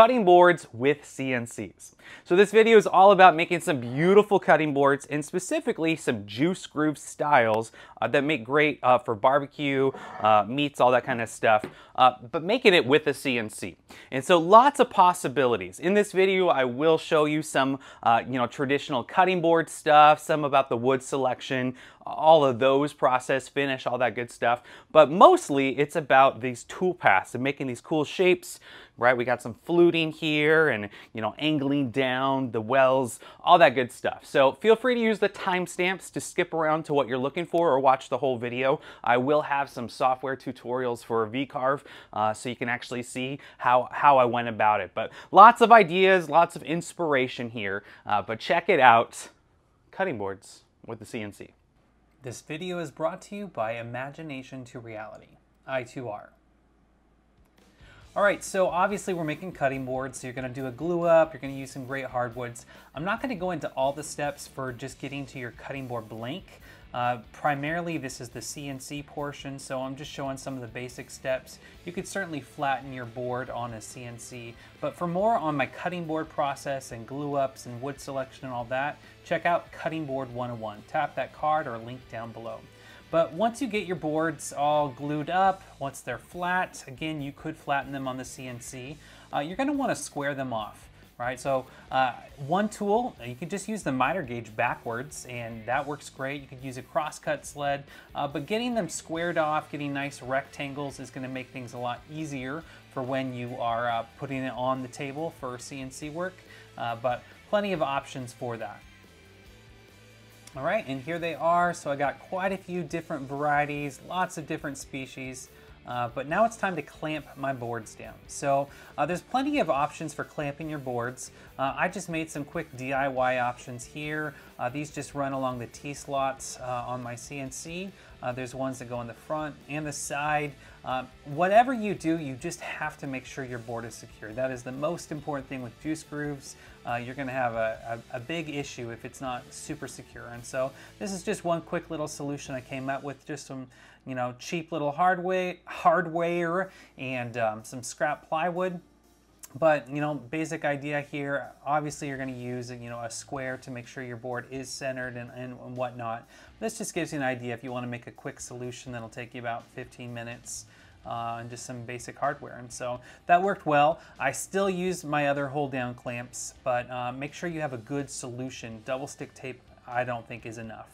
cutting boards with CNCs. So this video is all about making some beautiful cutting boards and specifically some juice groove styles uh, that make great uh, for barbecue, uh, meats, all that kind of stuff, uh, but making it with a CNC. And so lots of possibilities. In this video, I will show you some, uh, you know, traditional cutting board stuff, some about the wood selection, all of those process, finish, all that good stuff. But mostly it's about these tool paths and making these cool shapes, right? We got some fluting here and, you know, angling down the wells, all that good stuff. So feel free to use the timestamps to skip around to what you're looking for or watch the whole video. I will have some software tutorials for VCarve uh, so you can actually see how, how I went about it. But lots of ideas, lots of inspiration here, uh, but check it out. Cutting boards with the CNC. This video is brought to you by Imagination to Reality, I2R. All right, so obviously we're making cutting boards, so you're gonna do a glue up, you're gonna use some great hardwoods. I'm not gonna go into all the steps for just getting to your cutting board blank. Uh, primarily, this is the CNC portion, so I'm just showing some of the basic steps. You could certainly flatten your board on a CNC, but for more on my cutting board process and glue ups and wood selection and all that, check out Cutting Board 101. Tap that card or link down below. But once you get your boards all glued up, once they're flat, again, you could flatten them on the CNC, uh, you're gonna wanna square them off, right? So uh, one tool, you can just use the miter gauge backwards and that works great. You could use a crosscut sled, uh, but getting them squared off, getting nice rectangles is gonna make things a lot easier for when you are uh, putting it on the table for CNC work, uh, but plenty of options for that. All right, and here they are. So I got quite a few different varieties, lots of different species. Uh, but now it's time to clamp my boards down. So uh, there's plenty of options for clamping your boards. Uh, I just made some quick DIY options here. Uh, these just run along the T-slots uh, on my CNC. Uh, there's ones that go in the front and the side. Whatever you do, you just have to make sure your board is secure. That is the most important thing with juice grooves. you're gonna have a, a, a big issue if it's not super secure. And so this is just one quick little solution I came up with, just some you know, cheap little hardware, hardware and um, some scrap plywood. But, you know, basic idea here, obviously you're gonna use, you know, a square to make sure your board is centered and, and whatnot. This just gives you an idea if you wanna make a quick solution that'll take you about 15 minutes. Uh, and just some basic hardware. And so that worked well. I still use my other hold down clamps, but uh, make sure you have a good solution. Double stick tape, I don't think is enough.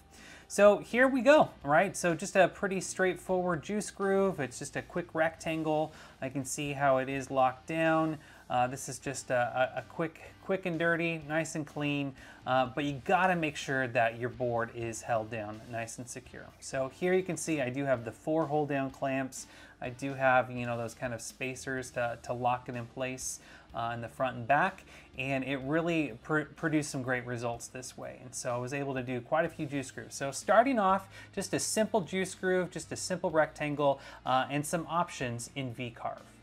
So here we go, right? So just a pretty straightforward juice groove. It's just a quick rectangle. I can see how it is locked down. Uh, this is just a, a, quick, quick and dirty, nice and clean, uh, but you gotta make sure that your board is held down nice and secure. So here you can see I do have the four hold down clamps. I do have, you know, those kind of spacers to, to lock it in place uh, in the front and back, and it really pr produced some great results this way. And so I was able to do quite a few juice grooves. So starting off, just a simple juice groove, just a simple rectangle, uh, and some options in V-Carve.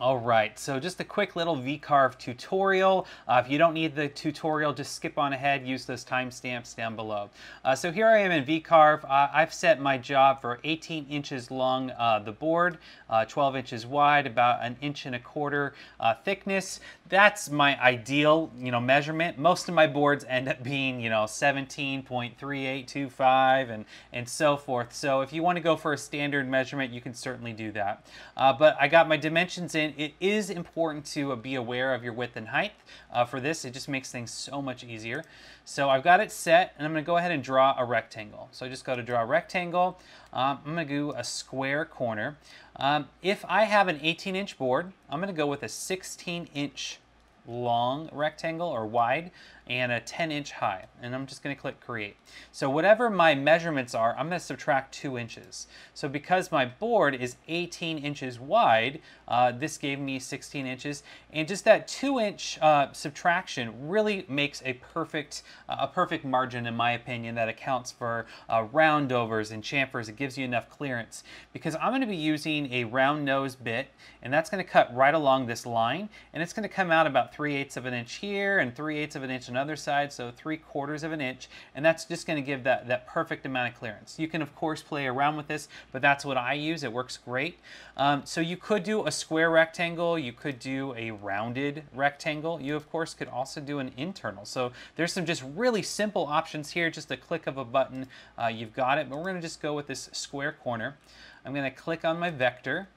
All right, so just a quick little V-Carve tutorial. Uh, if you don't need the tutorial, just skip on ahead, use those timestamps down below. Uh, so here I am in V-Carve. Uh, I've set my job for 18 inches long, uh, the board, uh, 12 inches wide, about an inch and a quarter uh, thickness. That's my ideal, you know, measurement. Most of my boards end up being, you know, 17.3825 and, and so forth. So if you want to go for a standard measurement, you can certainly do that. but I got my dimensions in it is important to uh, be aware of your width and height. Uh, for this, it just makes things so much easier. So I've got it set, and I'm going to go ahead and draw a rectangle. So I just go to draw a rectangle. Um, I'm going to do a square corner. Um, if I have an 18-inch board, I'm going to go with a 16-inch long rectangle or wide and a 10 inch high. And I'm just gonna click create. So whatever my measurements are, I'm gonna subtract two inches. So because my board is 18 inches wide, uh, this gave me 16 inches. And just that two inch uh, subtraction really makes a perfect, uh, a perfect margin in my opinion that accounts for uh, roundovers and chamfers. It gives you enough clearance because I'm gonna be using a round nose bit and that's gonna cut right along this line and it's gonna come out about about 3 eighths of an inch here and 3 eighths of an inch on the other side, so 3 quarters of an inch, and that's just going to give that, that perfect amount of clearance. You can, of course, play around with this, but that's what I use. It works great. Um, so you could do a square rectangle, you could do a rounded rectangle. You, of course, could also do an internal. So there's some just really simple options here, just a click of a button, uh, you've got it, but we're going to just go with this square corner. I'm going to click on my vector,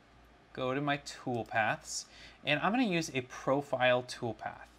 go to my toolpaths, and I'm going to use a profile toolpath.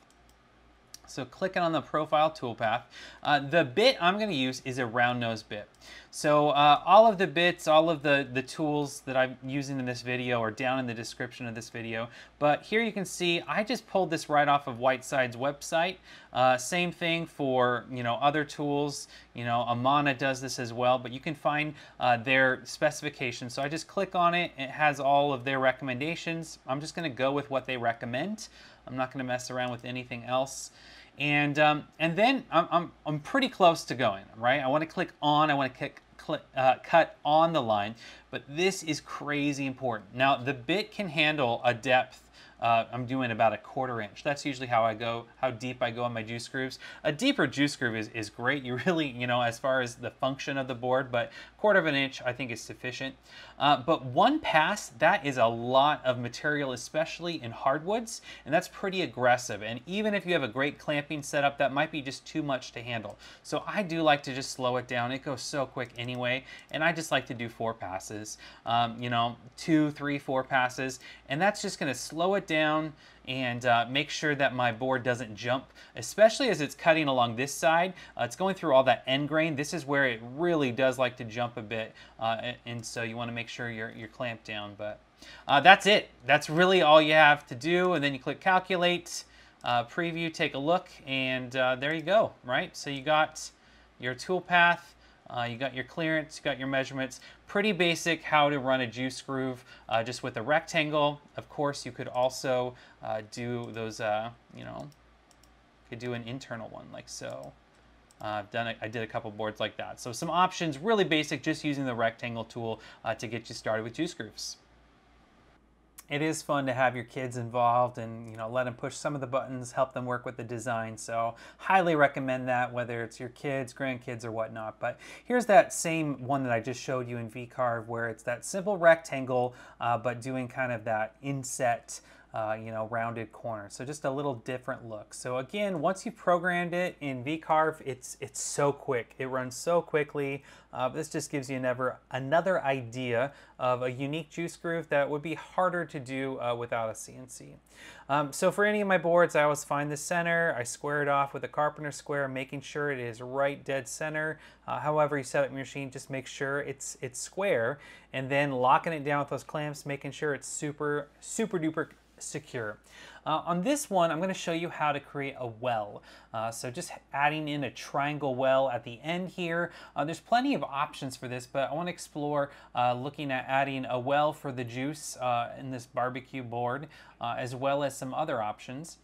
So clicking on the profile toolpath, uh, the bit I'm going to use is a round nose bit. So uh, all of the bits, all of the, the tools that I'm using in this video are down in the description of this video. But here you can see I just pulled this right off of Whiteside's website. Uh, same thing for you know other tools. You know Amana does this as well, but you can find uh, their specifications. So I just click on it. It has all of their recommendations. I'm just going to go with what they recommend. I'm not going to mess around with anything else. And, um, and then I'm, I'm, I'm pretty close to going, right? I want to click on, I want to click, click uh, cut on the line, but this is crazy important. Now, the bit can handle a depth uh, I'm doing about a quarter inch. That's usually how I go, how deep I go on my juice grooves. A deeper juice groove is, is great. You really, you know, as far as the function of the board, but quarter of an inch I think is sufficient. Uh, but one pass, that is a lot of material, especially in hardwoods, and that's pretty aggressive. And even if you have a great clamping setup, that might be just too much to handle. So I do like to just slow it down. It goes so quick anyway, and I just like to do four passes, um, you know, two, three, four passes, and that's just gonna slow it down down and uh, make sure that my board doesn't jump, especially as it's cutting along this side. Uh, it's going through all that end grain. This is where it really does like to jump a bit, uh, and so you want to make sure you're, you're clamped down. But uh, that's it. That's really all you have to do, and then you click Calculate, uh, Preview, take a look, and uh, there you go, right? So you got your toolpath, uh, you got your clearance, you got your measurements. Pretty basic how to run a juice groove uh, just with a rectangle. Of course, you could also uh, do those, uh, you know, could do an internal one like so. Uh, I've done I did a couple boards like that. So some options, really basic, just using the rectangle tool uh, to get you started with juice grooves it is fun to have your kids involved and you know let them push some of the buttons help them work with the design. So highly recommend that whether it's your kids grandkids or whatnot. But here's that same one that i just showed you in vcarve where it's that simple rectangle uh, but doing kind of that inset uh, you know, rounded corner. So just a little different look. So again, once you've programmed it in VCarve, it's it's so quick. It runs so quickly. Uh, this just gives you never another idea of a unique juice groove that would be harder to do uh, without a CNC. Um, so for any of my boards, I always find the center. I square it off with a carpenter square, making sure it is right dead center. Uh, however you set up your machine, just make sure it's it's square, and then locking it down with those clamps, making sure it's super super duper secure. Uh, on this one, I'm going to show you how to create a well. Uh, so just adding in a triangle well at the end here. Uh, there's plenty of options for this, but I want to explore uh, looking at adding a well for the juice uh, in this barbecue board, uh, as well as some other options.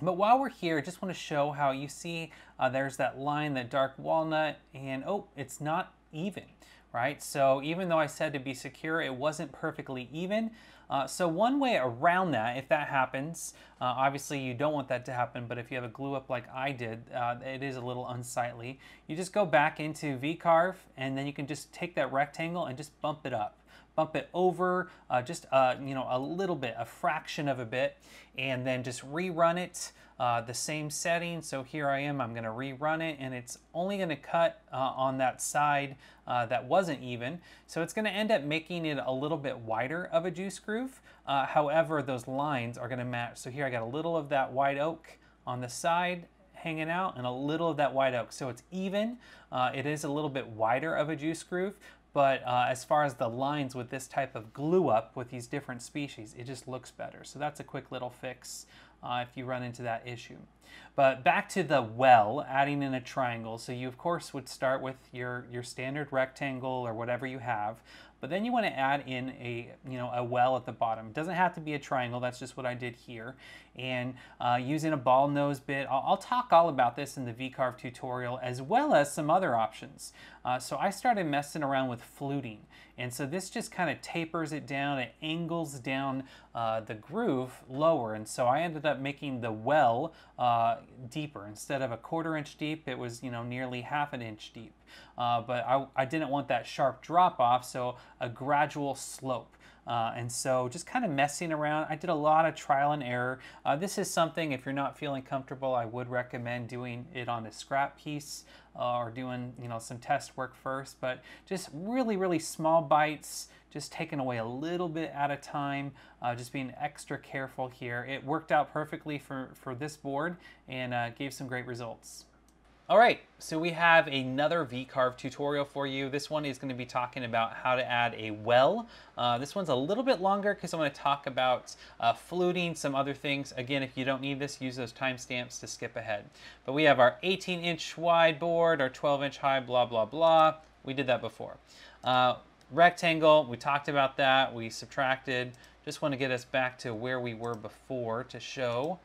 But while we're here, I just want to show how you see there's that line, that dark walnut, and oh, it's not even, right? So even though I said to be secure, it wasn't perfectly even. Uh, so one way around that, if that happens, uh, obviously you don't want that to happen, but if you have a glue up like I did, uh, it is a little unsightly. You just go back into VCarve and then you can just take that rectangle and just bump it up bump it over uh, just uh, you know a little bit, a fraction of a bit, and then just rerun it uh, the same setting. So here I am, I'm going to rerun it, and it's only going to cut uh, on that side uh, that wasn't even. So it's going to end up making it a little bit wider of a juice groove. Uh, however, those lines are going to match. So here I got a little of that white oak on the side hanging out and a little of that white oak. So it's even. it is a little bit wider of a juice groove, but uh, as far as the lines with this type of glue up with these different species, it just looks better. So that's a quick little fix uh, if you run into that issue. But back to the well, adding in a triangle. So you of course would start with your, your standard rectangle or whatever you have, but then you want to add in a, you know, a well at the bottom. It doesn't have to be a triangle, that's just what I did here. And uh, using a ball nose bit, I'll, I'll, talk all about this in the VCarve tutorial as well as some other options. Uh, so I started messing around with fluting. And so this just kind of tapers it down, it angles down uh, the groove lower. And so I ended up making the well uh, deeper. Instead of a quarter inch deep, it was, you know, nearly half an inch deep. Uh, but I, I didn't want that sharp drop off, so a gradual slope. Uh, and so just kind of messing around. I did a lot of trial and error. Uh, this is something, if you're not feeling comfortable, I would recommend doing it on a scrap piece uh, or doing you know some test work first. But just really, really small bites, just taking away a little bit at a time, uh, just being extra careful here. It worked out perfectly for, for this board and uh, gave some great results. All right, so we have another V-carve tutorial for you. This one is going to be talking about how to add a well. Uh, this one's a little bit longer because I want to talk about uh, fluting, some other things. Again, if you don't need this, use those timestamps to skip ahead. But we have our 18-inch wide board, our 12-inch high, blah, blah, blah. We did that before. Uh, rectangle, we talked about that. We subtracted. Just want to get us back to where we were before to show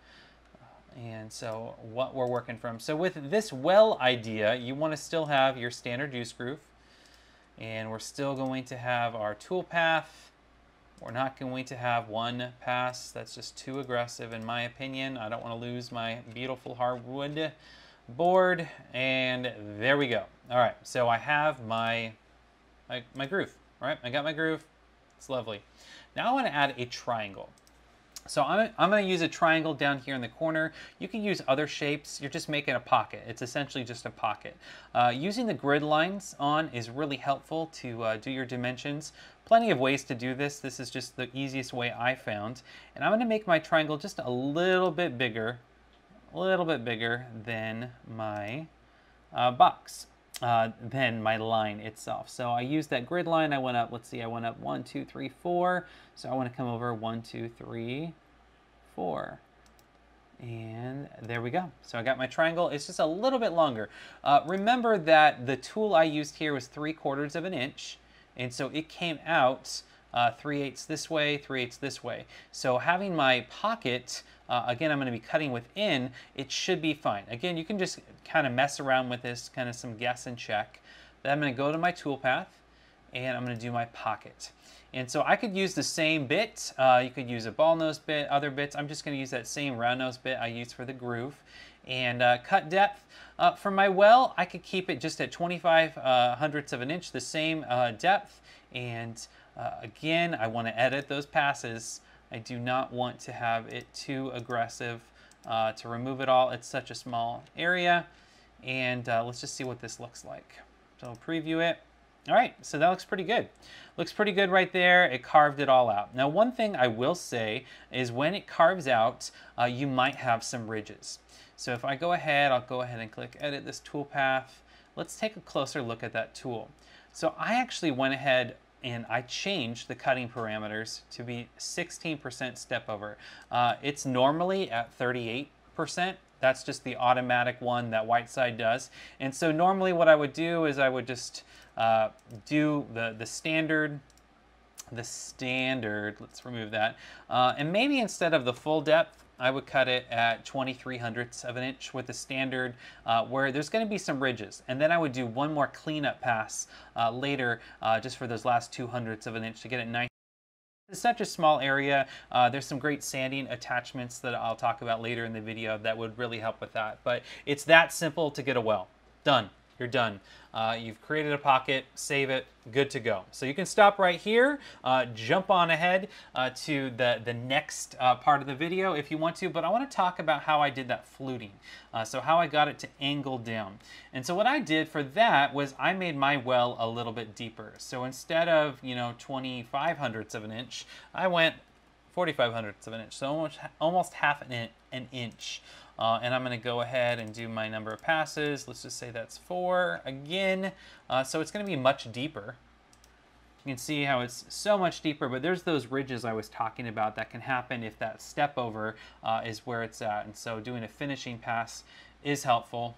and so what we're working from. So with this well idea, you want to still have your standard juice groove. And we're still going to have our tool path. We're not going to have one pass. That's just too aggressive in my opinion. I don't want to lose my beautiful hardwood board. And there we go. All right, so I have my, my, my groove, right? I got my groove. It's lovely. Now I want to add a triangle. So I'm, I'm going to use a triangle down here in the corner. You can use other shapes. You're just making a pocket. It's essentially just a pocket. Uh, using the grid lines on is really helpful to uh, do your dimensions. Plenty of ways to do this. This is just the easiest way I found. And I'm going to make my triangle just a little bit bigger, a little bit bigger than my uh, box. Uh, than my line itself. So I used that grid line. I went up, let's see, I went up one, two, three, four. So I want to come over one, two, three, four. And there we go. So I got my triangle. It's just a little bit longer. Uh, remember that the tool I used here was three quarters of an inch. And so it came out uh, 3 eighths this way, 3 eighths this way. So having my pocket, uh, again, I'm going to be cutting within, it should be fine. Again, you can just kind of mess around with this, kind of some guess and check. Then I'm going to go to my toolpath and I'm going to do my pocket. And so I could use the same bit. Uh, you could use a ball nose bit, other bits. I'm just going to use that same round nose bit I used for the groove. And uh, cut depth. Uh, for my well, I could keep it just at 25 uh, hundredths of an inch, the same uh, depth. And uh, again, I want to edit those passes. I do not want to have it too aggressive. Uh, to remove it all, it's such a small area. And uh, let's just see what this looks like. So I'll preview it. All right, so that looks pretty good. Looks pretty good right there. It carved it all out. Now, one thing I will say is when it carves out, uh, you might have some ridges. So if I go ahead, I'll go ahead and click Edit this toolpath. Let's take a closer look at that tool. So I actually went ahead and I changed the cutting parameters to be 16% step over. Uh, it's normally at 38%. That's just the automatic one that Whiteside does. And so normally what I would do is I would just uh, do the, the standard the standard, let's remove that. Uh, and maybe instead of the full depth, I would cut it at 23 hundredths of an inch with a standard uh, where there's going to be some ridges. And then I would do one more cleanup pass uh, later uh, just for those last two hundredths of an inch to get it nice. It's such a small area. Uh, there's some great sanding attachments that I'll talk about later in the video that would really help with that. But it's that simple to get a well. Done you're done. Uh, you've created a pocket, save it, good to go. So you can stop right here, uh, jump on ahead uh, to the, the next uh, part of the video if you want to, but I want to talk about how I did that fluting. Uh, so how I got it to angle down. And so what I did for that was I made my well a little bit deeper. So instead of, you know, 25 hundredths of an inch, I went 45 hundredths of an inch, so almost, almost half an, an inch. Uh, and I'm going to go ahead and do my number of passes. Let's just say that's four again. Uh, so it's going to be much deeper. You can see how it's so much deeper, but there's those ridges I was talking about that can happen if that step over uh, is where it's at. And so doing a finishing pass is helpful.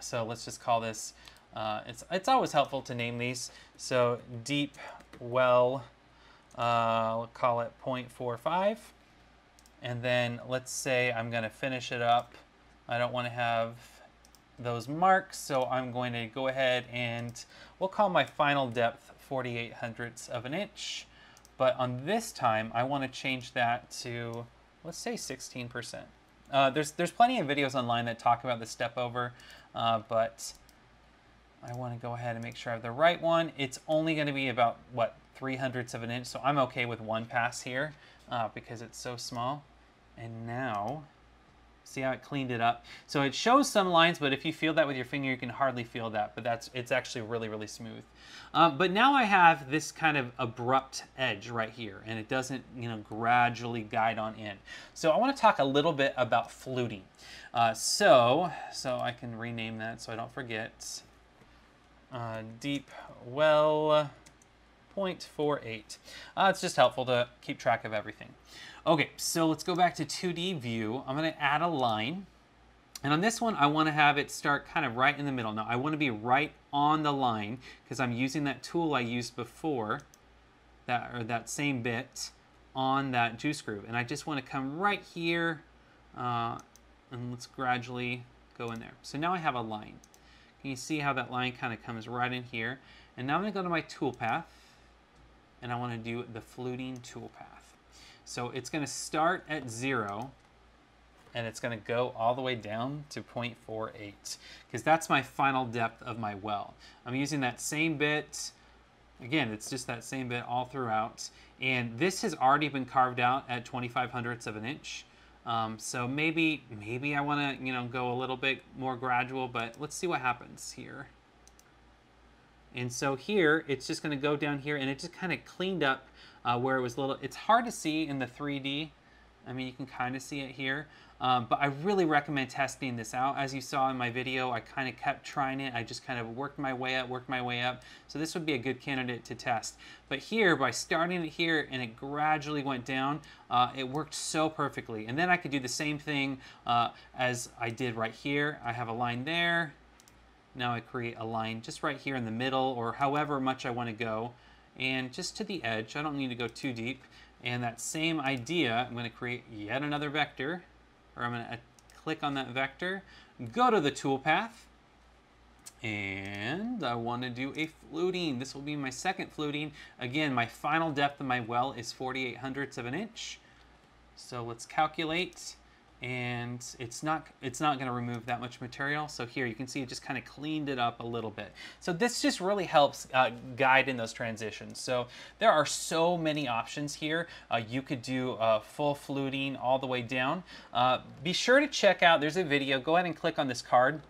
So let's just call this, uh, it's, it's always helpful to name these. So deep well, uh, we'll call it 0.45. And then let's say I'm going to finish it up. I don't want to have those marks, so I'm going to go ahead and we'll call my final depth 48 hundredths of an inch. But on this time, I want to change that to, let's say 16%. Uh, there's, there's plenty of videos online that talk about the step over, uh, but I want to go ahead and make sure I have the right one. It's only going to be about, what, 3 hundredths of an inch, so I'm okay with one pass here uh, because it's so small. And now, see how it cleaned it up? So it shows some lines, but if you feel that with your finger, you can hardly feel that, but that's it's actually really, really smooth. Um, but now I have this kind of abrupt edge right here, and it doesn't, you know, gradually guide on in. So I want to talk a little bit about fluting. Uh, so, so I can rename that so I don't forget. Uh, deep well 0.48. Uh, it's just helpful to keep track of everything. Okay, so let's go back to 2D view. I'm going to add a line. And on this one, I want to have it start kind of right in the middle. Now, I want to be right on the line because I'm using that tool I used before, that or that same bit on that juice groove. And I just want to come right here, uh, and let's gradually go in there. So now I have a line. Can you see how that line kind of comes right in here? And now I'm going to go to my toolpath, and I want to do the fluting toolpath. So it's going to start at zero, and it's going to go all the way down to 0.48 because that's my final depth of my well. I'm using that same bit. Again, it's just that same bit all throughout. And this has already been carved out at 25 hundredths of an inch. Um, so maybe, maybe I want to, you know, go a little bit more gradual, but let's see what happens here. And so here, it's just going to go down here, and it just kind of cleaned up uh, where it was a little, it's hard to see in the 3D. I mean, you can kind of see it here, um, but I really recommend testing this out. As you saw in my video, I kind of kept trying it. I just kind of worked my way up, worked my way up. So this would be a good candidate to test. But here, by starting it here and it gradually went down, uh, it worked so perfectly. And then I could do the same thing uh, as I did right here. I have a line there. Now I create a line just right here in the middle or however much I want to go and just to the edge. I don't need to go too deep. And that same idea, I'm going to create yet another vector, or I'm going to uh, click on that vector, go to the toolpath, and I want to do a fluting. This will be my second fluting. Again, my final depth of my well is 48 hundredths of an inch. So let's calculate and it's not it's not going to remove that much material. So here you can see it just kind of cleaned it up a little bit. So this just really helps uh, guide in those transitions. So there are so many options here. Uh, you could do uh, full fluting all the way down. Uh, be sure to check out there's a video. Go ahead and click on this card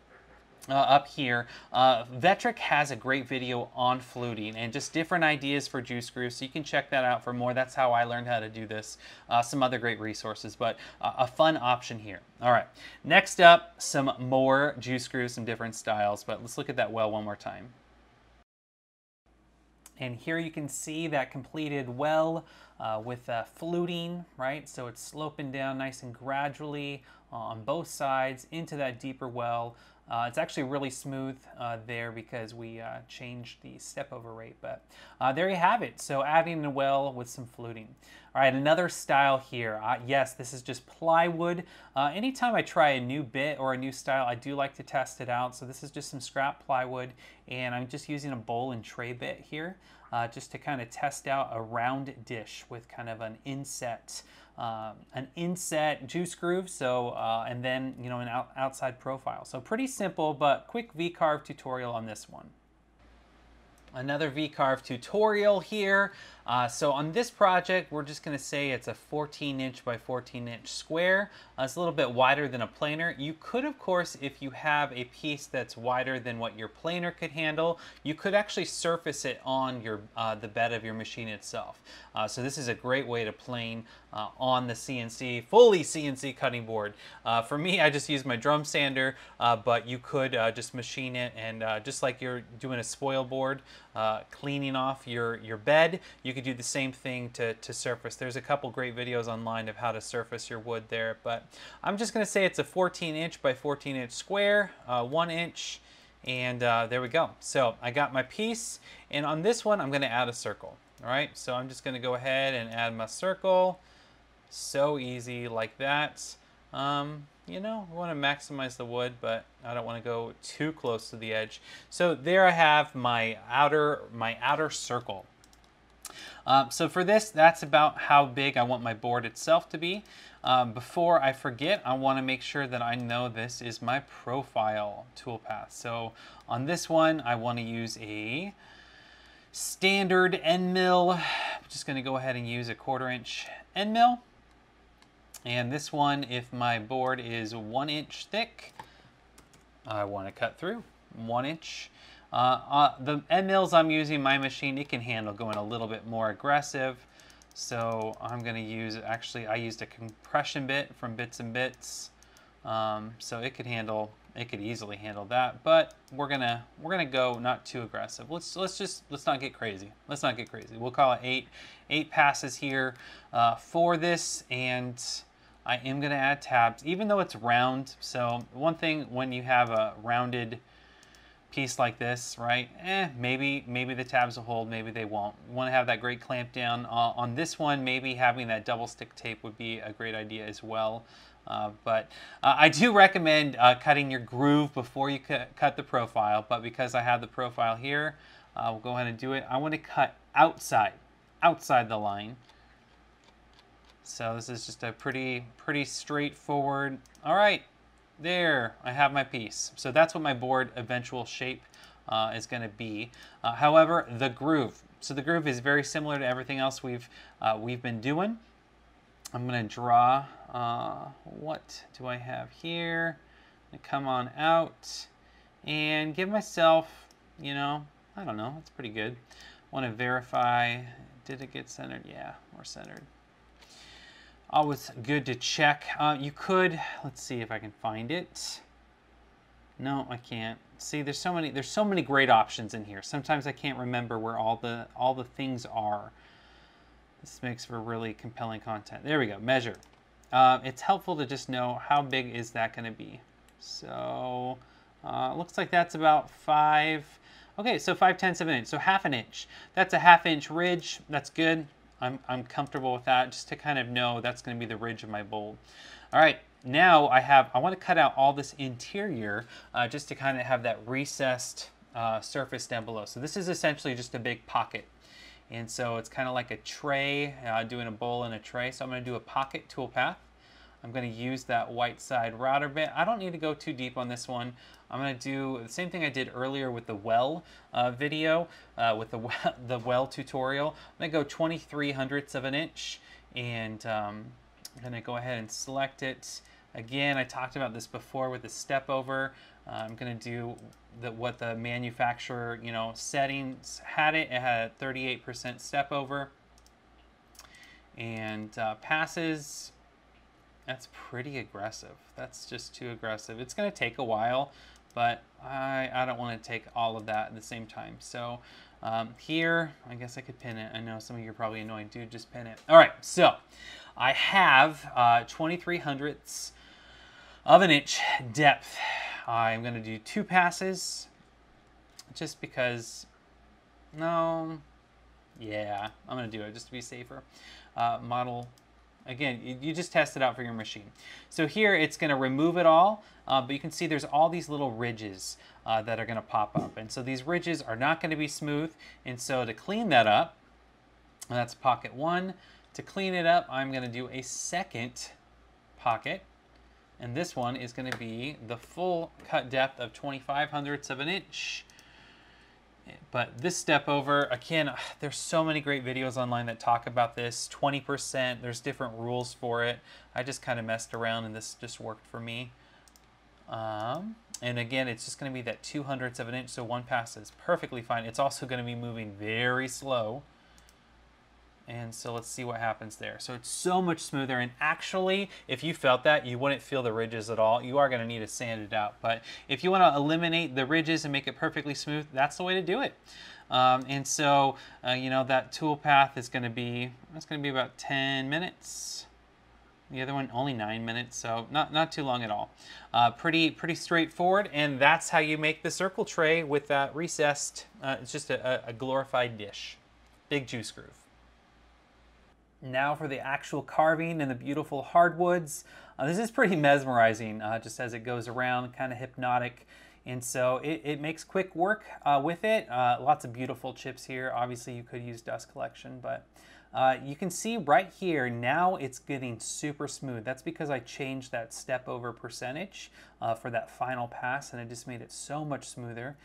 uh, up here, uh, Vectric has a great video on fluting and just different ideas for juice grooves, so you can check that out for more. That's how I learned how to do this. Uh, some other great resources, but uh, a fun option here. All right, next up, some more juice grooves, some different styles, but let's look at that well one more time. And here you can see that completed well uh, with uh, fluting, right? So it's sloping down nice and gradually on both sides into that deeper well. Uh, it's actually really smooth uh, there because we uh, changed the step over rate, but uh, there you have it. So adding a well with some fluting. All right, another style here. Uh, yes, this is just plywood. Uh, anytime I try a new bit or a new style, I do like to test it out. So this is just some scrap plywood, and I'm just using a bowl and tray bit here just to kind of test out a round dish with kind of an inset um, an inset juice groove, so uh, and then you know an out outside profile. So pretty simple, but quick V-carve tutorial on this one. Another V-carve tutorial here. Uh, so on this project, we're just going to say it's a 14 inch by 14 inch square. Uh, it's a little bit wider than a planer. You could, of course, if you have a piece that's wider than what your planer could handle, you could actually surface it on your uh, the bed of your machine itself. Uh, so this is a great way to plane uh, on the CNC, fully CNC cutting board. Uh, for me, I just use my drum sander, but you could just machine it and just like you're doing a spoil board, cleaning off your, your bed, you could do the same thing to, to surface. There's a couple great videos online of how to surface your wood there, but I'm just going to say it's a 14 inch by 14 inch square, uh, one inch, and uh, there we go. So I got my piece, and on this one, I'm going to add a circle. All right, so I'm just going to go ahead and add my circle. So easy like that. Um, you know, I want to maximize the wood, but I don't want to go too close to the edge. So there I have my outer, my outer circle. Um, so for this, that's about how big I want my board itself to be. Um, before I forget, I want to make sure that I know this is my profile toolpath. So on this one, I want to use a standard end mill. I'm just going to go ahead and use a quarter inch end mill. And this one, if my board is one inch thick, I want to cut through one inch. Uh, uh, the end mills I'm using, my machine, it can handle going a little bit more aggressive. So I'm going to use, actually I used a compression bit from Bits and Bits. Um, so it could handle, it could easily handle that, but we're gonna we're gonna go not too aggressive. Let's let's just let's not get crazy. Let's not get crazy. We'll call it eight eight passes here uh, for this, and I am gonna add tabs, even though it's round. So one thing when you have a rounded piece like this, right? Eh, maybe maybe the tabs will hold, maybe they won't. You want to have that great clamp down. Uh, on this one, maybe having that double stick tape would be a great idea as well. Uh, but uh, I do recommend uh, cutting your groove before you cut the profile, but because I have the profile here, uh, we'll go ahead and do it. I want to cut outside, outside the line. So this is just a pretty, pretty straightforward. All right, there, I have my piece. So that's what my board eventual shape uh, is going to be. Uh, however, the groove. So the groove is very similar to everything else we've uh, we've been doing. I'm going to draw. Uh, what do I have here? come on out and give myself, you know, I don't know, that's pretty good. want to verify, did it get centered? Yeah, we're centered always good to check. Uh, you could, let's see if I can find it. No, I can't. See, there's so many, there's so many great options in here. Sometimes I can't remember where all the, all the things are. This makes for really compelling content. There we go, measure. Uh, it's helpful to just know how big is that gonna be. So, uh, looks like that's about five, okay, so five tenths of an inch, so half an inch. That's a half inch ridge, that's good. I'm, I'm comfortable with that just to kind of know that's going to be the ridge of my bowl. All right, now I have, I want to cut out all this interior uh, just to kind of have that recessed uh, surface down below. So this is essentially just a big pocket. And so it's kind of like a tray, uh, doing a bowl in a tray. So I'm going to do a pocket toolpath. I'm going to use that Whiteside router bit. I don't need to go too deep on this one. I'm going to do the same thing I did earlier with the well uh, video, uh, with the well, the well tutorial. I'm going to go 23 hundredths of an inch, and um, I'm going to go ahead and select it. Again, I talked about this before with the step over. Uh, I'm going to do the, what the manufacturer, you know, settings had it. It had 38% step over. And uh, passes, that's pretty aggressive. That's just too aggressive. It's going to take a while, but I, I don't want to take all of that at the same time. So um, here, I guess I could pin it. I know some of you are probably annoyed. Dude, just pin it. All right, so I have uh, 23 hundredths of an inch depth. I'm going to do two passes just because, no, yeah, I'm going to do it just to be safer. Uh, model Again, you just test it out for your machine. So here it's going to remove it all, uh, but you can see there's all these little ridges uh, that are going to pop up. And so these ridges are not going to be smooth. And so to clean that up, that's pocket one. To clean it up, I'm going to do a second pocket. And this one is going to be the full cut depth of 25 hundredths of an inch. But this step over, again, there's so many great videos online that talk about this. 20%, there's different rules for it. I just kind of messed around and this just worked for me. Um, and again, it's just going to be that 2 hundredths of an inch, so one pass is perfectly fine. It's also going to be moving very slow. And so let's see what happens there. So it's so much smoother. And actually, if you felt that, you wouldn't feel the ridges at all. You are going to need to sand it out. But if you want to eliminate the ridges and make it perfectly smooth, that's the way to do it. Um, and so, uh, you know, that tool path is going to be, that's going to be about 10 minutes. The other one only nine minutes, so not, not too long at all. Uh, pretty pretty straightforward, and that's how you make the circle tray with that recessed, uh, it's just a, a glorified dish. Big juice groove. Now for the actual carving and the beautiful hardwoods. Uh, this is pretty mesmerizing uh, just as it goes around, kind of hypnotic. And so it, it makes quick work uh, with it. Uh, lots of beautiful chips here. Obviously you could use dust collection, but uh, you can see right here, now it's getting super smooth. That's because I changed that step over percentage uh, for that final pass and it just made it so much smoother.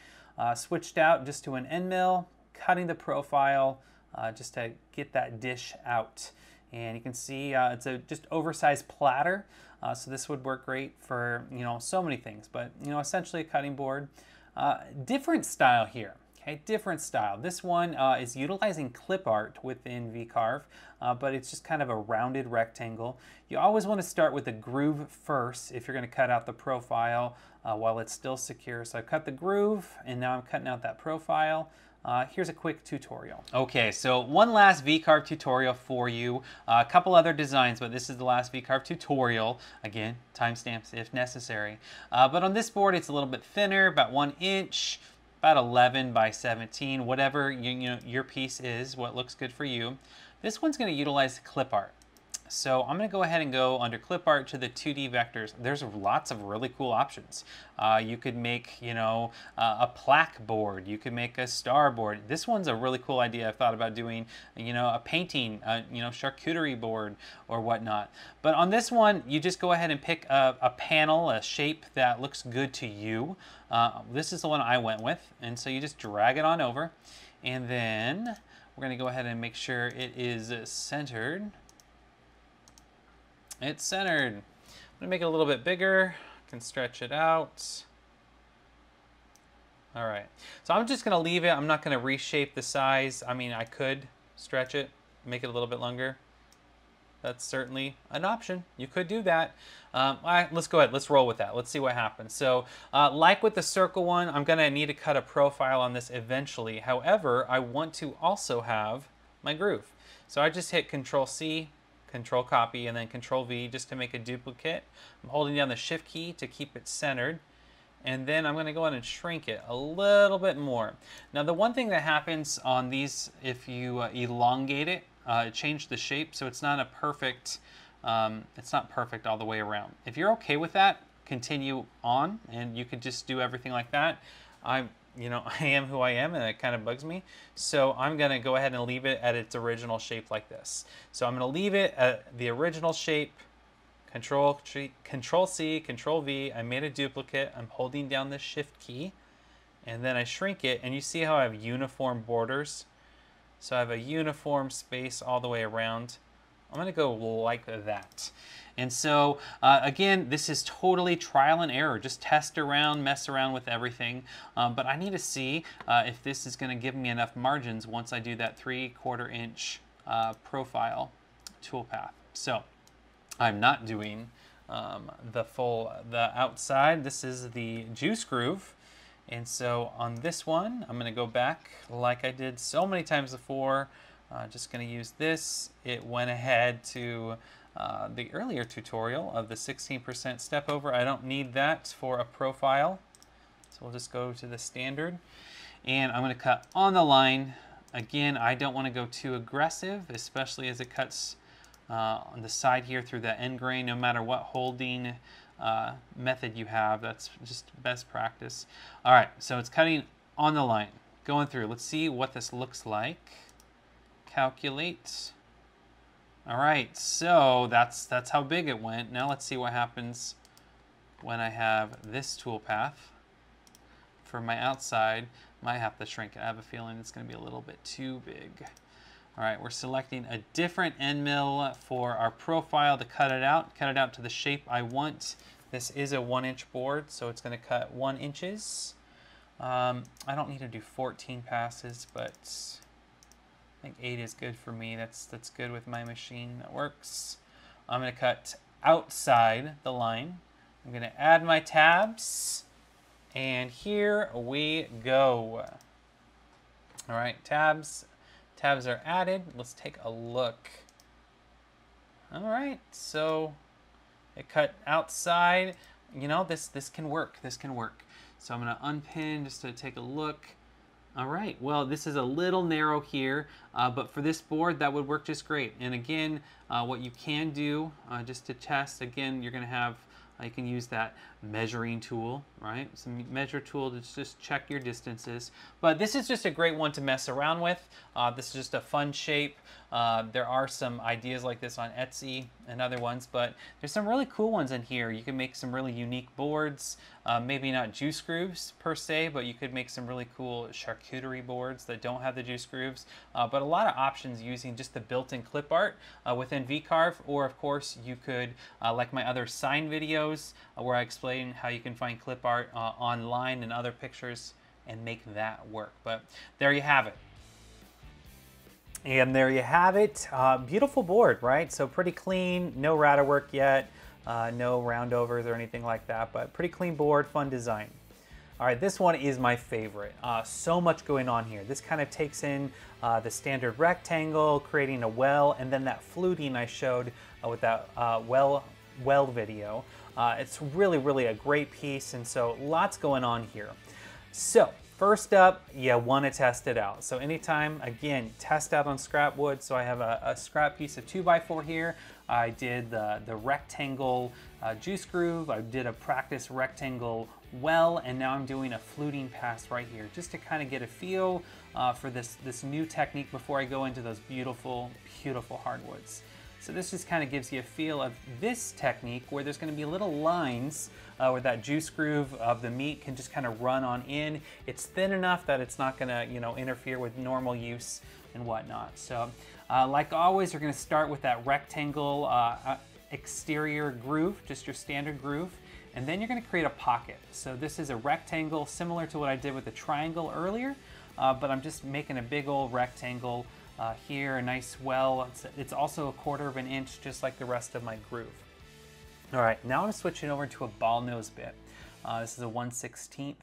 switched out just to an end mill, cutting the profile, uh, just to get that dish out. And you can see uh, it's a just oversized platter. Uh, so this would work great for, you know, so many things, but, you know, essentially a cutting board. Uh, different style here. Okay, different style. This one uh, is utilizing clip art within VCarve, uh, but it's just kind of a rounded rectangle. You always want to start with the groove first if you're going to cut out the profile while it's still secure. So I cut the groove and now I'm cutting out that profile. Uh, here's a quick tutorial. Okay, so one last V-carve tutorial for you. Uh, a couple other designs, but this is the last V-carve tutorial. Again, timestamps if necessary. Uh, but on this board, it's a little bit thinner, about one inch, about 11 by 17, whatever you, you know, your piece is, what looks good for you. This one's gonna utilize clip art. So I'm going to go ahead and go under clip art to the 2D vectors. There's lots of really cool options. Uh, you could make, you know, uh, a plaque board. You could make a star board. This one's a really cool idea. I've thought about doing, you know, a painting, uh, you know, charcuterie board or whatnot. But on this one, you just go ahead and pick a, a panel, a shape that looks good to you. Uh, this is the one I went with. And so you just drag it on over. And then we're going to go ahead and make sure it is centered. It's centered. I'm gonna make it a little bit bigger. I can stretch it out. All right, so I'm just gonna leave it. I'm not gonna reshape the size. I mean, I could stretch it, make it a little bit longer. That's certainly an option. You could do that. Um, all right, let's go ahead. Let's roll with that. Let's see what happens. So uh, like with the circle one, I'm going to need to cut a profile on this eventually. However, I want to also have my groove. So I just hit Control C, control copy, and then control V just to make a duplicate. I'm holding down the shift key to keep it centered. And then I'm going to go ahead and shrink it a little bit more. Now the one thing that happens on these, if you uh, elongate it, uh, change the shape so it's not a perfect, um, it's not perfect all the way around. If you're okay with that, continue on and you could just do everything like that. I'm you know, I am who I am and it kind of bugs me. So I'm going to go ahead and leave it at its original shape like this. So I'm going to leave it at the original shape, control, control C, control V. I made a duplicate. I'm holding down the shift key and then I shrink it and you see how I have uniform borders. So I have a uniform space all the way around. I'm to go like that. And so, uh, again, this is totally trial and error. Just test around, mess around with everything. Um, but I need to see uh, if this is going to give me enough margins once I do that 3 quarter inch uh, profile toolpath. So I'm not doing um, the full, the outside. This is the juice groove. And so on this one, I'm going to go back like I did so many times before. Uh, just going to use this. It went ahead to uh, the earlier tutorial of the 16% step over. I don't need that for a profile. So we'll just go to the standard. And I'm going to cut on the line. Again, I don't want to go too aggressive, especially as it cuts uh, on the side here through the end grain, no matter what holding uh, method you have. That's just best practice. All right, so it's cutting on the line, going through. Let's see what this looks like. Calculate. All right, so that's, that's how big it went. Now let's see what happens when I have this toolpath. For my outside, might have to shrink it. I have a feeling it's gonna be a little bit too big. All right, we're selecting a different end mill for our profile to cut it out, cut it out to the shape I want. This is a one inch board, so it's gonna cut one inches. Um, I don't need to do 14 passes, but think 8 is good for me. That's, that's good with my machine. That works. I'm going to cut outside the line. I'm going to add my tabs. And here we go. All right, tabs. Tabs are added. Let's take a look. All right, so it cut outside. You know, this, this can work. This can work. So I'm going to unpin just to take a look. All right, well, this is a little narrow here, uh, but for this board, that would work just great. And again, uh, what you can do, uh, just to test, again, you're gonna have you can use that measuring tool, right? Some measure tool to just check your distances. But this is just a great one to mess around with. Uh, this is just a fun shape. Uh, there are some ideas like this on Etsy and other ones, but there's some really cool ones in here. You can make some really unique boards, uh, maybe not juice grooves per se, but you could make some really cool charcuterie boards that don't have the juice grooves. Uh, but a lot of options using just the built-in clip art uh, within VCarve, or of course you could, uh, like my other sign videos, where I explain how you can find clip art online and other pictures and make that work. But there you have it. And there you have it. Uh, beautiful board, right? So pretty clean, no router work yet, uh, no roundovers or anything like that, but pretty clean board, fun design. All right, this one is my favorite. Uh, so much going on here. This kind of takes in uh, the standard rectangle, creating a well, and then that fluting I showed uh, with that uh, well, well video. it's really, really a great piece, and so lots going on here. So First up, you want to test it out. So anytime, again, test out on scrap wood. So I have a, a scrap piece of 2x4 here. I did the, the rectangle uh, juice groove. I did a practice rectangle well, and now I'm doing a fluting pass right here just to kind of get a feel uh, for this, this new technique before I go into those beautiful, beautiful hardwoods. So this just kind of gives you a feel of this technique where there's going to be little lines uh, where that juice groove of the meat can just kind of run on in. It's thin enough that it's not going to you know interfere with normal use and whatnot. So uh, like always, you're going to start with that rectangle uh, uh, exterior groove, just your standard groove. And then you're going to create a pocket. So this is a rectangle similar to what I did with the triangle earlier, uh, but I'm just making a big old rectangle uh, here, a nice well. It's, it's, also a quarter of an inch, just like the rest of my groove. All right, now I'm switching over to a ball nose bit. Uh, this is a 1 16th,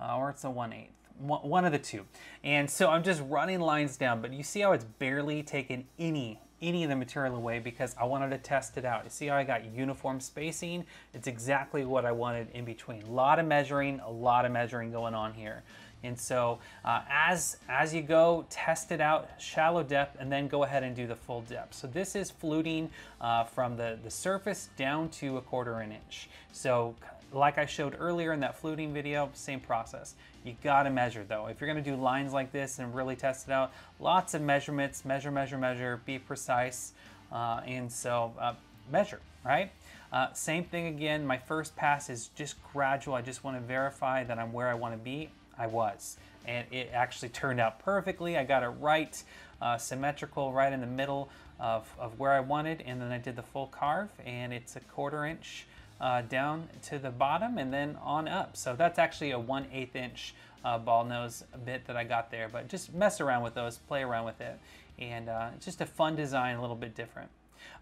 uh, or it's a 1 8th. One of the two. And so I'm just running lines down, but you see how it's barely taken any any of the material away because I wanted to test it out. You see how I got uniform spacing? It's exactly what I wanted in between. A lot of measuring, a lot of measuring going on here. And so uh, as, as you go, test it out, shallow depth, and then go ahead and do the full depth. So this is fluting uh, from the, the surface down to a quarter of an inch. So like I showed earlier in that fluting video, same process. You gotta measure though. If you're gonna do lines like this and really test it out, lots of measurements, measure, measure, measure, be precise. Uh, and so uh, measure, right? Uh, same thing again, my first pass is just gradual. I just wanna verify that I'm where I wanna be. I was. And it actually turned out perfectly. I got it right, uh, symmetrical, right in the middle of, of where I wanted. And then I did the full carve and it's a quarter inch uh, down to the bottom and then on up. So that's actually a 1 8 inch uh, ball nose bit that I got there. But just mess around with those, play around with it. And uh, just a fun design, a little bit different.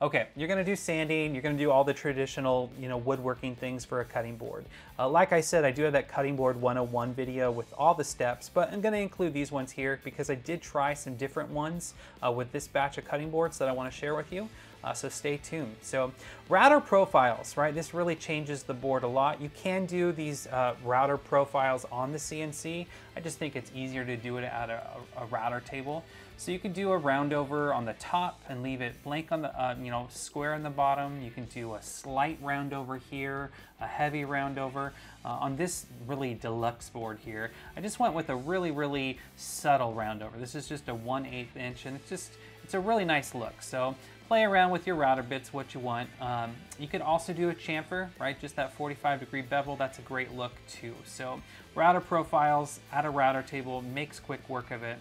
Okay, you're gonna do sanding, you're gonna do all the traditional, you know, woodworking things for a cutting board. Uh, like I said, I do have that cutting board 101 video with all the steps, but I'm gonna include these ones here because I did try some different ones uh, with this batch of cutting boards that I wanna share with you. Uh, so stay tuned. So router profiles, right? This really changes the board a lot. You can do these uh, router profiles on the CNC. I just think it's easier to do it at a, a router table. So you can do a roundover on the top and leave it blank on the, uh, you know, square on the bottom. You can do a slight roundover here, a heavy roundover. Uh, on this really deluxe board here, I just went with a really, really subtle roundover. This is just a 1 8 inch and it's just, it's a really nice look. So play around with your router bits what you want. Um, you could also do a chamfer, right? Just that 45 degree bevel, that's a great look too. So router profiles at a router table makes quick work of it.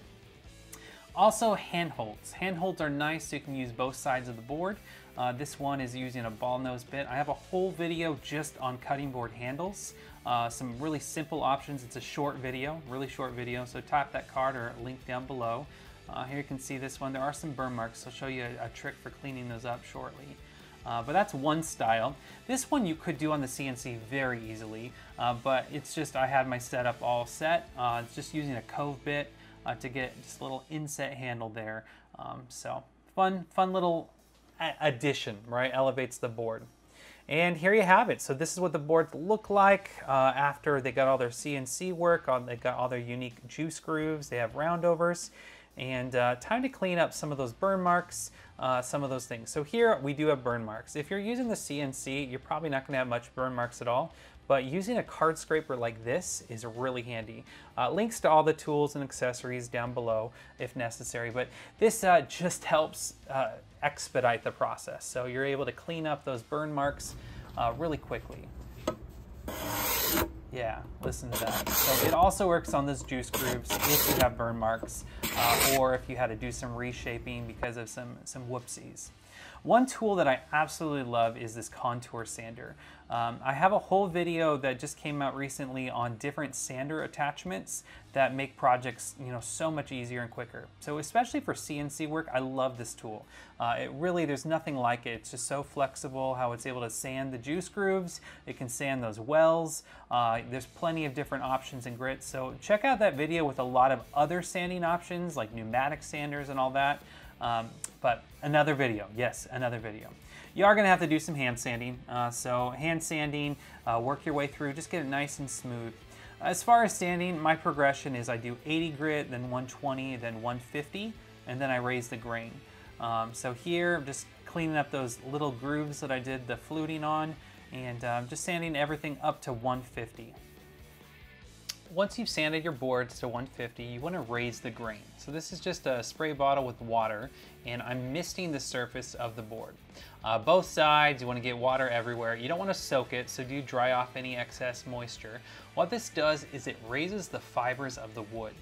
Also handholds. Handholds are nice so you can use both sides of the board. Uh, this one is using a ball nose bit. I have a whole video just on cutting board handles. Uh, some really simple options. It's a short video, really short video, so tap that card or link down below. Uh, here you can see this one. There are some burn marks. I'll show you a, a trick for cleaning those up shortly. Uh, but that's one style. This one you could do on the CNC very easily, uh, but it's just I had my setup all set. Uh, it's just using a cove bit uh, to get just a little inset handle there. Um, so fun, fun little addition, right? Elevates the board. And here you have it. So this is what the boards look like uh, after they got all their CNC work, on, they got all their unique juice grooves, they have roundovers, and uh, time to clean up some of those burn marks, uh, some of those things. So here we do have burn marks. If you're using the CNC, you're probably not gonna have much burn marks at all, but using a card scraper like this is really handy. Uh, links to all the tools and accessories down below if necessary, but this uh, just helps uh, expedite the process. So you're able to clean up those burn marks uh, really quickly. Yeah, listen to that. So it also works on those juice grooves if you have burn marks uh, or if you had to do some reshaping because of some, some whoopsies. One tool that I absolutely love is this contour sander. Um, I have a whole video that just came out recently on different sander attachments that make projects you know so much easier and quicker. So especially for CNC work, I love this tool. Uh, it really, there's nothing like it. It's just so flexible how it's able to sand the juice grooves. It can sand those wells. Uh, there's plenty of different options and grits. So check out that video with a lot of other sanding options like pneumatic sanders and all that. Um, but another video, yes, another video. You are gonna have to do some hand sanding. Uh, so hand sanding, uh, work your way through, just get it nice and smooth. As far as sanding, my progression is I do 80 grit, then 120, then 150, and then I raise the grain. Um, so here, I'm just cleaning up those little grooves that I did the fluting on, and um, just sanding everything up to 150 once you've sanded your boards to 150, you want to raise the grain. So this is just a spray bottle with water, and I'm misting the surface of the board. Uh, both sides, you want to get water everywhere. You don't want to soak it, so do dry off any excess moisture. What this does is it raises the fibers of the wood.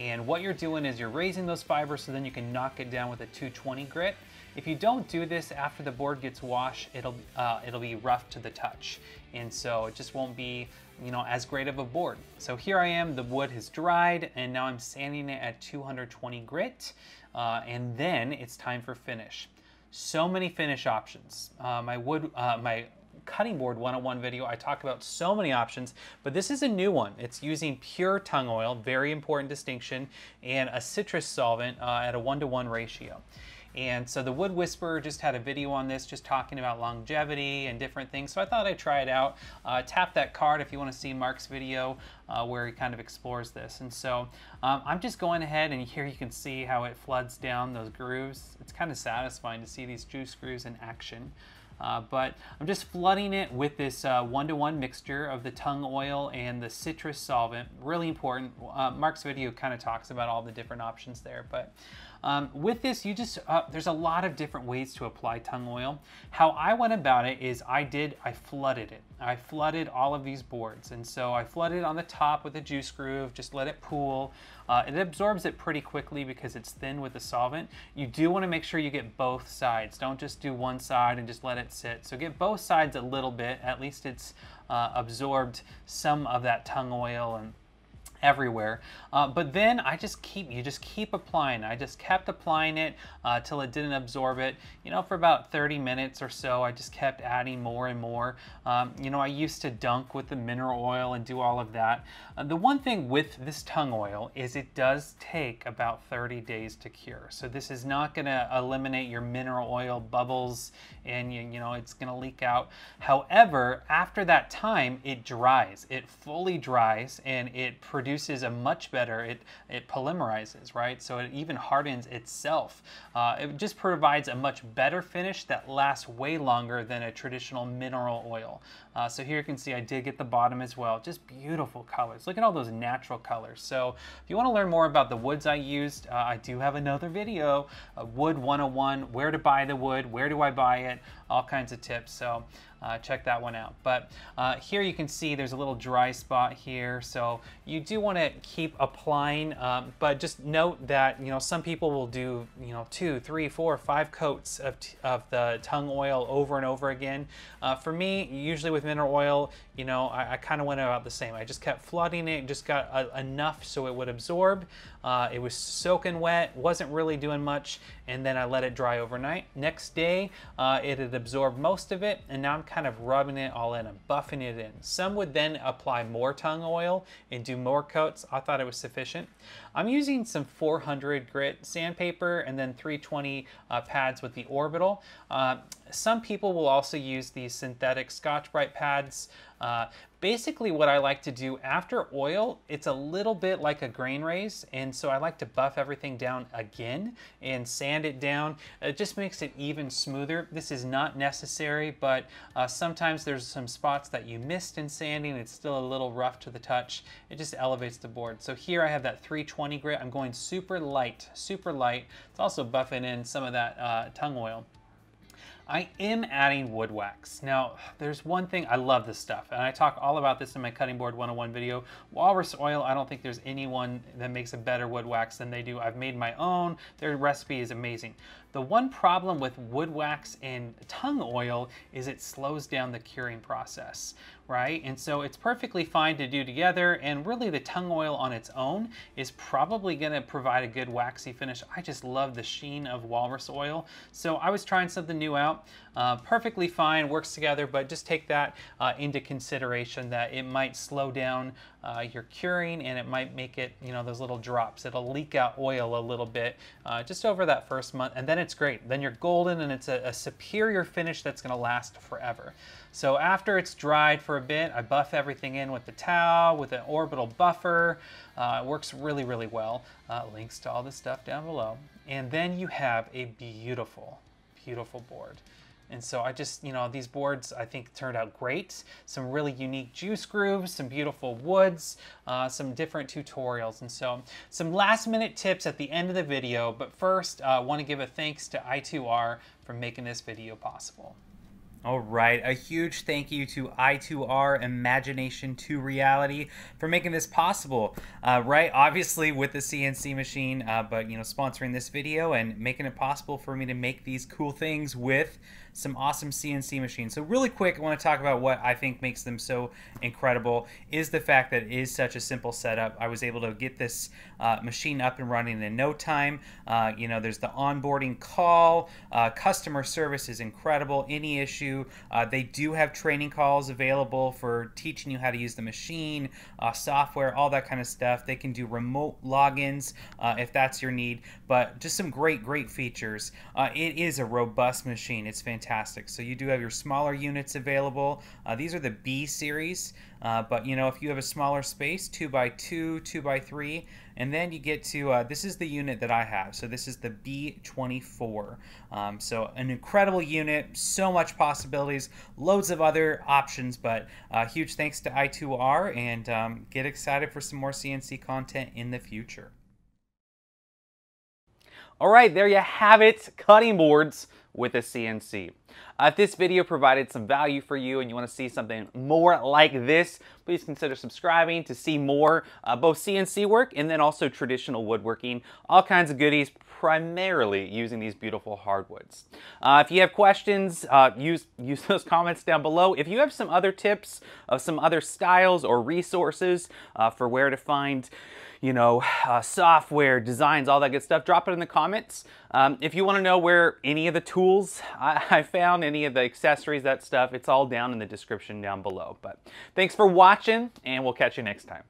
And what you're doing is you're raising those fibers so then you can knock it down with a 220 grit. If you don't do this after the board gets washed, it'll, uh, it'll be rough to the touch. And so it just won't be you know, as great of a board. So here I am, the wood has dried and now I'm sanding it at 220 grit uh, and then it's time for finish. So many finish options. Uh, my wood, uh, my cutting board 101 video, I talk about so many options, but this is a new one. It's using pure tung oil, very important distinction, and a citrus solvent uh, at a one-to-one -one ratio. And so the Wood Whisperer just had a video on this, just talking about longevity and different things. So I thought I'd try it out. Uh, tap that card if you want to see Marc's video uh, where he kind of explores this. And so um, I'm just going ahead and here you can see how it floods down those grooves. It's kind of satisfying to see these juice grooves in action. Uh, but I'm just flooding it with this uh, one-to-one -one mixture of the tung oil and the citrus solvent. Really important. Uh, Marc's video kind of talks about all the different options there. But um, with this, you just uh, there's a lot of different ways to apply tung oil. How I went about it is I did, I flooded it. I flooded all of these boards. And so I flooded on the top with a juice groove, just let it pool. Uh, it absorbs it pretty quickly because it's thin with the solvent. You do want to make sure you get both sides. Don't just do one side and just let it sit. So get both sides a little bit. At least it's uh, absorbed some of that tung oil and everywhere. Uh, but then I just keep, you just keep applying. I just kept applying it uh, till it didn't absorb it. You know, for about 30 minutes or so, I just kept adding more and more. Um, you know, I used to dunk with the mineral oil and do all of that. Uh, the one thing with this tung oil is it does take about 30 days to cure. So this is not gonna eliminate your mineral oil bubbles and you, you know, it's gonna leak out. However, after that time, it dries. It fully dries and it produces produces a much better, it, it polymerizes, right? So it even hardens itself. Uh, it just provides a much better finish that lasts way longer than a traditional mineral oil. Uh, so here you can see I did get the bottom as well. Just beautiful colors. Look at all those natural colors. So if you want to learn more about the woods I used, uh, I do have another video, uh, Wood 101, where to buy the wood, where do I buy it, all kinds of tips. So uh, check that one out. But uh, here you can see there's a little dry spot here. So you do want to keep applying, um, but just note that, you know, some people will do, you know, two, three, four, five coats of, of the tung oil over and over again. Uh, for me, usually with mineral oil, you know, I, I kind of went about the same. I just kept flooding it, just got a, enough so it would absorb. Uh, it was soaking wet, wasn't really doing much, and then I let it dry overnight. Next day, uh, it had absorbed most of it, and now I'm kind of rubbing it all in and buffing it in. Some would then apply more tung oil and do more coats. I thought it was sufficient. I'm using some 400 grit sandpaper and then 320 uh, pads with the orbital. Uh, Some people will also use these synthetic Scotch-Brite pads. Uh, basically what I like to do after oil, it's a little bit like a grain raise, and so I like to buff everything down again and sand it down. It just makes it even smoother. This is not necessary, but uh, sometimes there's some spots that you missed in sanding. It's still a little rough to the touch. It just elevates the board. So here I have that 320 grit. I'm going super light, super light. It's also buffing in some of that uh, tung oil. I am adding wood wax. Now, there's one thing, I love this stuff, and I talk all about this in my cutting board 101 video. Walrus oil, I don't think there's anyone that makes a better wood wax than they do. I've made my own. Their recipe is amazing. The one problem with wood wax and tung oil is it slows down the curing process, right? And so it's perfectly fine to do together, and really the tung oil on its own is probably gonna provide a good waxy finish. I just love the sheen of walrus oil. So I was trying something new out. Uh, perfectly fine, works together, but just take that uh, into consideration that it might slow down uh, your curing and it might make it, you know, those little drops. It'll leak out oil a little bit uh, just over that first month, and then it's great. Then you're golden and it's a, a superior finish that's gonna last forever. So after it's dried for a bit, I buff everything in with the towel, with an orbital buffer. Uh, it works really, really well. Uh, links to all this stuff down below. And then you have a beautiful, beautiful board. And so I just, you know, these boards I think turned out great. Some really unique juice grooves, some beautiful woods, uh, some different tutorials. And so some last minute tips at the end of the video. But first, I uh, want to give a thanks to I2R for making this video possible. All right, a huge thank you to I2R Imagination to Reality for making this possible. Uh, right, obviously with the CNC machine, uh, but you know, sponsoring this video and making it possible for me to make these cool things with some awesome CNC machines. So really quick, I want to talk about what I think makes them so incredible is the fact that it is such a simple setup. I was able to get this uh, machine up and running in no time. Uh, you know, there's the onboarding call. Uh, customer service is incredible. Any issue, uh, they do have training calls available for teaching you how to use the machine, uh, software, all that kind of stuff. They can do remote logins uh, if that's your need, but just some great, great features. it is a robust machine. It's fantastic fantastic. So you do have your smaller units available. Uh, these are the B series, uh, but you know if you have a smaller space, two by two, two by three, and then you get to uh, this is the unit that I have. So this is the B24. Um, so an incredible unit, so much possibilities, loads of other options, but uh, huge thanks to I2R and um, get excited for some more CNC content in the future. All right, there you have it, cutting boards with a CNC. Uh, if this video provided some value for you and you want to see something more like this, please consider subscribing to see more uh, both CNC work and then also traditional woodworking. All kinds of goodies primarily using these beautiful hardwoods. Uh, if you have questions, uh, use, use those comments down below. If you have some other tips of some other styles or resources uh, for where to find you know, uh, software, designs, all that good stuff, drop it in the comments. Um, if you want to know where any of the tools I, I, found, any of the accessories, that stuff, it's all down in the description down below. But thanks for watching, and we'll catch you next time.